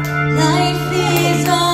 Life is all.